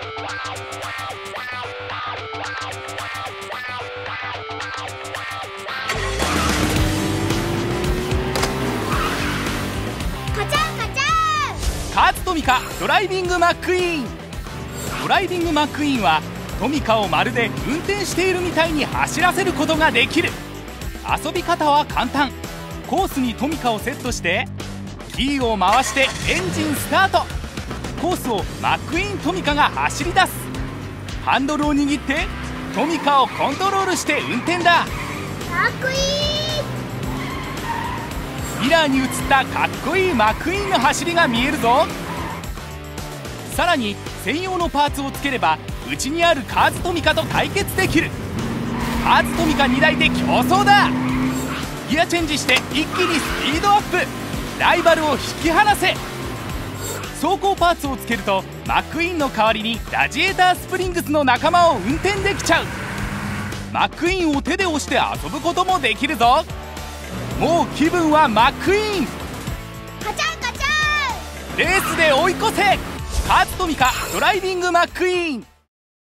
カチャンカチャンカーツトミカドライビングマックイーン。ドライビングマックイーンはトミカをまるで運転しているみたいに走らせることができる。遊び方は簡単。コースにトミカをセットしてキーを回してエンジンスタート。コースをマックイーントミカが走り出す。ハンドルを握ってトミカをコントロールして運転だ。かっこいいミラーに映ったかっこいいマックイーンの走りが見えるぞ。さらに専用のパーツをつければうちにあるカーズトミカと対決できる。カーズトミカ2台で競争だ。ギアチェンジして一気にスピードアップ。ライバルを引き離せ。走行パーツをつけるとマックイーンの代わりにラジエータースプリングスの仲間を運転できちゃう。マックイーンを手で押して遊ぶこともできるぞ。もう気分はマックイーン。カチャンカチャン。レースで追い越せ。カーツトミカドライビングマックイーン